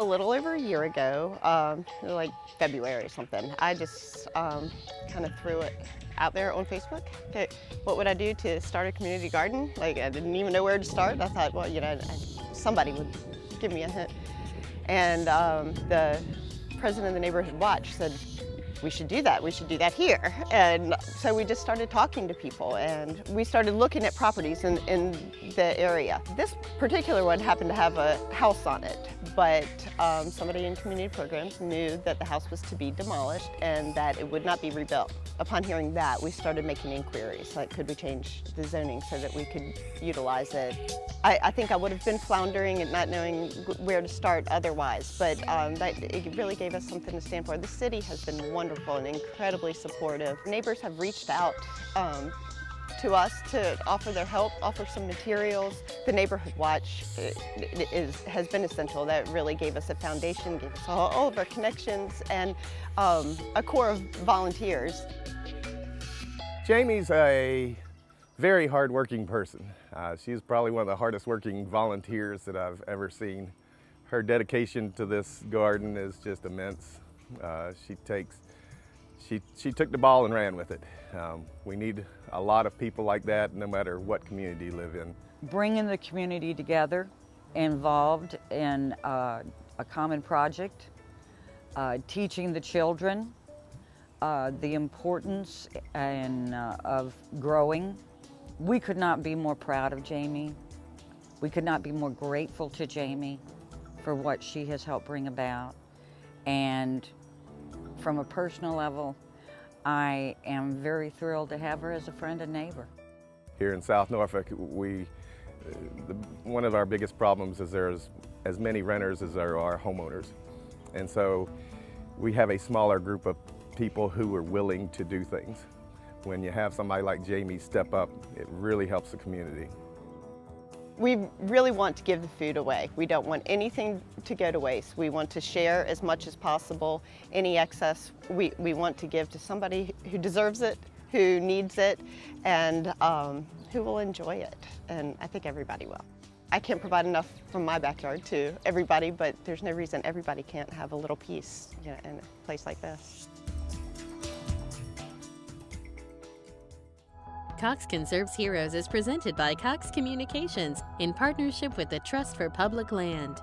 A little over a year ago, um, like February or something, I just um, kind of threw it out there on Facebook. Okay, what would I do to start a community garden? Like I didn't even know where to start. I thought, well, you know, I, somebody would give me a hint. And um, the president of the Neighborhood Watch said, we should do that, we should do that here. And so we just started talking to people and we started looking at properties in, in the area. This particular one happened to have a house on it, but um, somebody in community programs knew that the house was to be demolished and that it would not be rebuilt. Upon hearing that, we started making inquiries, like could we change the zoning so that we could utilize it. I, I think I would have been floundering and not knowing where to start otherwise, but um, that, it really gave us something to stand for. The city has been wonderful wonderful and incredibly supportive. Neighbors have reached out um, to us to offer their help, offer some materials. The Neighborhood Watch is, has been essential. That really gave us a foundation, gave us all, all of our connections, and um, a core of volunteers. Jamie's a very hardworking person. Uh, she's probably one of the hardest working volunteers that I've ever seen. Her dedication to this garden is just immense. Uh, she takes she, she took the ball and ran with it. Um, we need a lot of people like that no matter what community you live in. Bringing the community together, involved in uh, a common project, uh, teaching the children uh, the importance and, uh, of growing. We could not be more proud of Jamie. We could not be more grateful to Jamie for what she has helped bring about. And from a personal level, I am very thrilled to have her as a friend and neighbor. Here in South Norfolk, we, the, one of our biggest problems is there's as many renters as there are homeowners. And so we have a smaller group of people who are willing to do things. When you have somebody like Jamie step up, it really helps the community. We really want to give the food away. We don't want anything to go to waste. We want to share as much as possible. Any excess, we, we want to give to somebody who deserves it, who needs it, and um, who will enjoy it. And I think everybody will. I can't provide enough from my backyard to everybody, but there's no reason everybody can't have a little piece you know, in a place like this. Cox Conserves Heroes is presented by Cox Communications in partnership with the Trust for Public Land.